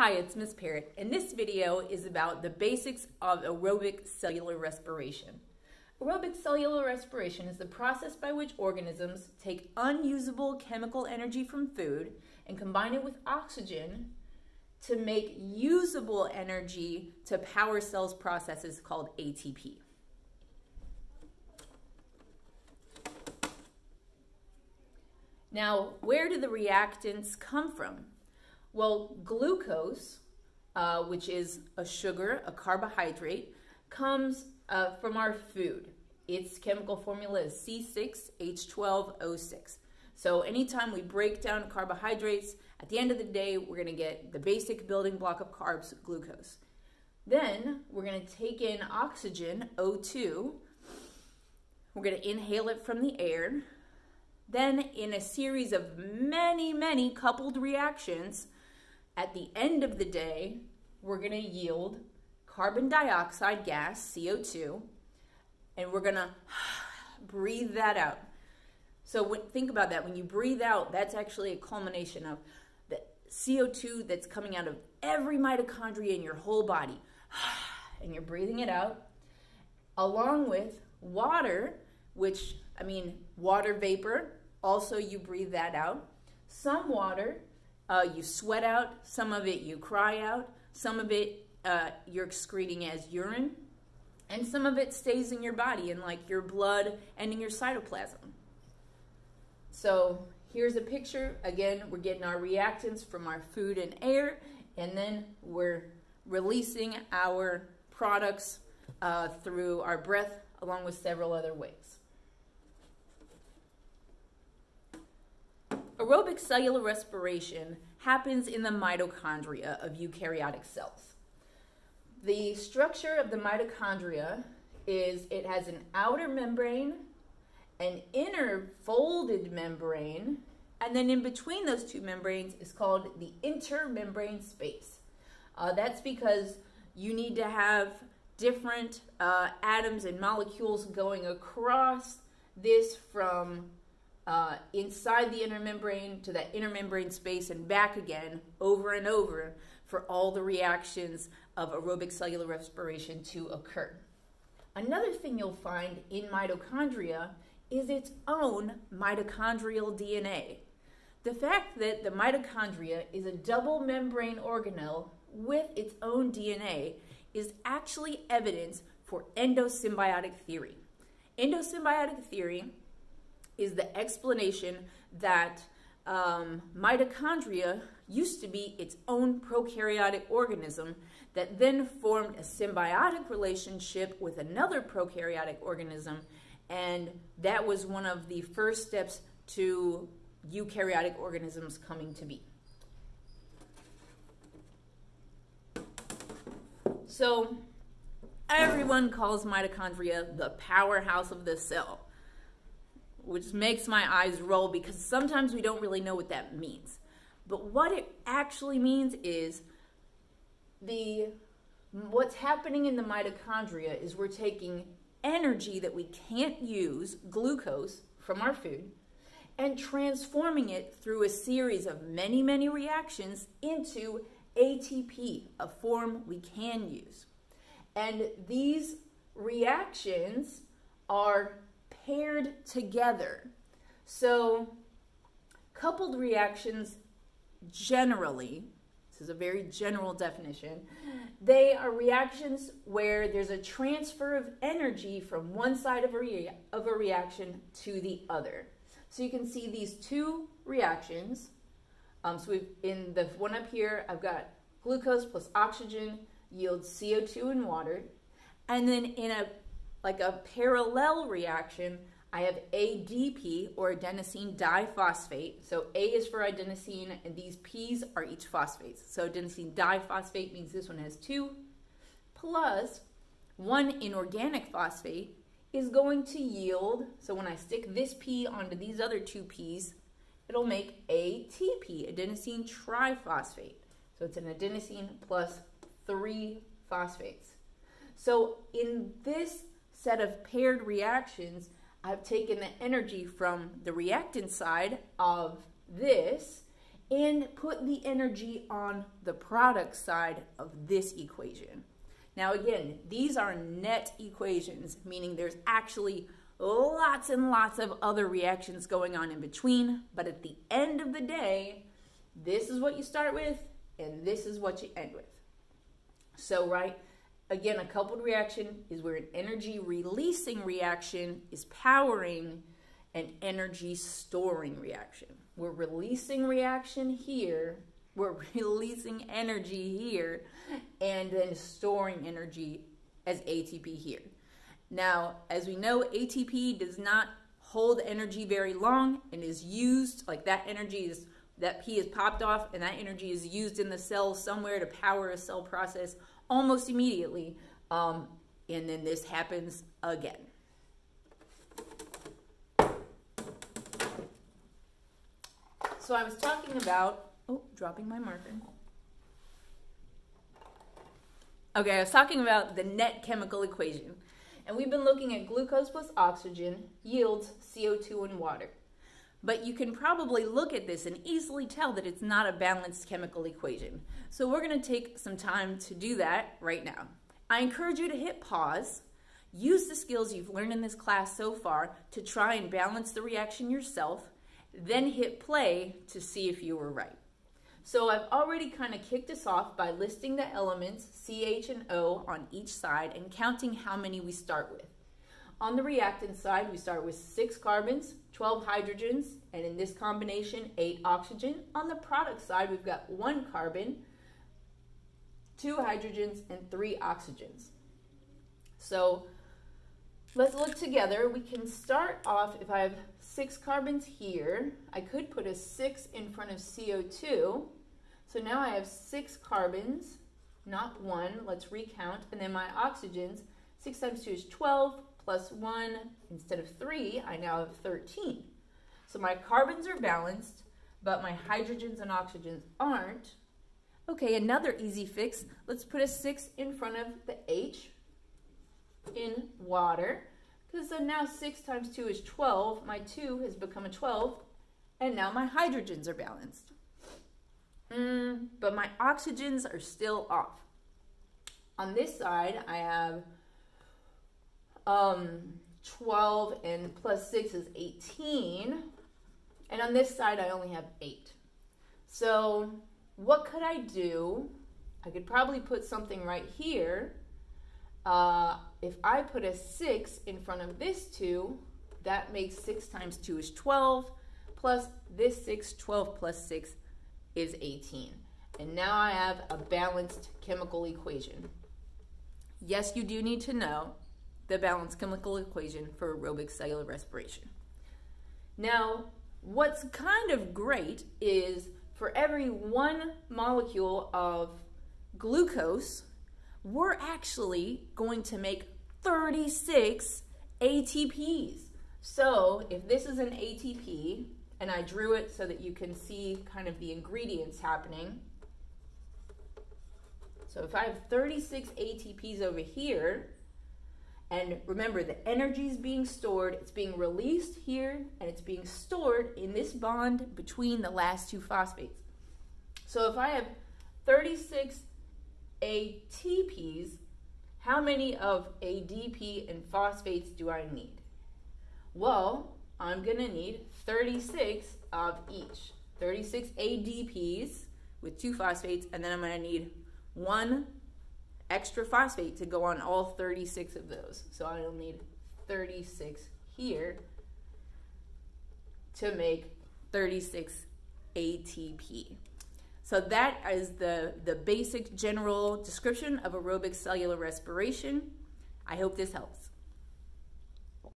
Hi, it's Miss Parrott, and this video is about the basics of aerobic cellular respiration. Aerobic cellular respiration is the process by which organisms take unusable chemical energy from food and combine it with oxygen to make usable energy to power cells processes called ATP. Now, where do the reactants come from? Well, glucose, uh, which is a sugar, a carbohydrate, comes uh, from our food. Its chemical formula is C6H12O6. So anytime we break down carbohydrates, at the end of the day, we're going to get the basic building block of carbs, glucose. Then we're going to take in oxygen, O2. We're going to inhale it from the air. Then in a series of many, many coupled reactions, at the end of the day, we're going to yield carbon dioxide gas, CO2, and we're going to breathe that out. So when, think about that. When you breathe out, that's actually a culmination of the CO2 that's coming out of every mitochondria in your whole body. And you're breathing it out, along with water, which, I mean, water vapor, also you breathe that out. Some water uh, you sweat out, some of it you cry out, some of it uh, you're excreting as urine, and some of it stays in your body in like your blood and in your cytoplasm. So here's a picture. Again, we're getting our reactants from our food and air, and then we're releasing our products uh, through our breath along with several other ways. Aerobic cellular respiration happens in the mitochondria of eukaryotic cells. The structure of the mitochondria is it has an outer membrane, an inner folded membrane, and then in between those two membranes is called the intermembrane space. Uh, that's because you need to have different uh, atoms and molecules going across this from uh, inside the inner membrane to that inner membrane space and back again over and over for all the reactions of aerobic cellular respiration to occur. Another thing you'll find in mitochondria is its own mitochondrial DNA. The fact that the mitochondria is a double membrane organelle with its own DNA is actually evidence for endosymbiotic theory. Endosymbiotic theory is the explanation that um, mitochondria used to be its own prokaryotic organism that then formed a symbiotic relationship with another prokaryotic organism, and that was one of the first steps to eukaryotic organisms coming to be. So, everyone calls mitochondria the powerhouse of the cell which makes my eyes roll because sometimes we don't really know what that means. But what it actually means is the what's happening in the mitochondria is we're taking energy that we can't use, glucose from our food, and transforming it through a series of many, many reactions into ATP, a form we can use. And these reactions are paired together. So, coupled reactions generally, this is a very general definition, they are reactions where there's a transfer of energy from one side of a, of a reaction to the other. So you can see these two reactions. Um, so we've in the one up here, I've got glucose plus oxygen yields CO2 and water. And then in a like a parallel reaction, I have ADP or adenosine diphosphate. So A is for adenosine and these P's are each phosphates. So adenosine diphosphate means this one has two plus one inorganic phosphate is going to yield, so when I stick this P onto these other two P's, it'll make ATP, adenosine triphosphate. So it's an adenosine plus three phosphates. So in this set of paired reactions, I've taken the energy from the reactant side of this and put the energy on the product side of this equation. Now, again, these are net equations, meaning there's actually lots and lots of other reactions going on in between, but at the end of the day, this is what you start with, and this is what you end with. So, right, again, a coupled reaction is where an energy releasing reaction is powering an energy storing reaction. We're releasing reaction here, we're releasing energy here, and then storing energy as ATP here. Now, as we know, ATP does not hold energy very long and is used, like that energy is, that P is popped off and that energy is used in the cell somewhere to power a cell process almost immediately. Um, and then this happens again. So I was talking about, oh, dropping my marker. Okay, I was talking about the net chemical equation. And we've been looking at glucose plus oxygen yields CO2 and water. But you can probably look at this and easily tell that it's not a balanced chemical equation. So we're going to take some time to do that right now. I encourage you to hit pause, use the skills you've learned in this class so far to try and balance the reaction yourself, then hit play to see if you were right. So I've already kind of kicked us off by listing the elements CH and O on each side and counting how many we start with. On the reactant side, we start with six carbons, 12 hydrogens, and in this combination, eight oxygen. On the product side, we've got one carbon, two hydrogens, and three oxygens. So let's look together. We can start off, if I have six carbons here, I could put a six in front of CO2. So now I have six carbons, not one. Let's recount. And then my oxygens, six times two is 12, plus one, instead of three, I now have 13. So my carbons are balanced, but my hydrogens and oxygens aren't. Okay, another easy fix. Let's put a six in front of the H in water. Because now 6 times 2 is 12. My 2 has become a 12. And now my hydrogens are balanced. Mm, but my oxygens are still off. On this side, I have um, 12 and plus 6 is 18. And on this side, I only have 8. So what could I do? I could probably put something right here uh, if I put a 6 in front of this 2, that makes 6 times 2 is 12, plus this 6, 12 plus 6 is 18. And now I have a balanced chemical equation. Yes, you do need to know the balanced chemical equation for aerobic cellular respiration. Now, what's kind of great is for every one molecule of glucose, we're actually going to make 36 ATPs. So if this is an ATP, and I drew it so that you can see kind of the ingredients happening. So if I have 36 ATPs over here, and remember the energy is being stored, it's being released here, and it's being stored in this bond between the last two phosphates. So if I have 36 ATPs, how many of ADP and phosphates do I need? Well, I'm going to need 36 of each. 36 ADPs with two phosphates, and then I'm going to need one extra phosphate to go on all 36 of those. So I'll need 36 here to make 36 ATP. So that is the, the basic general description of aerobic cellular respiration. I hope this helps.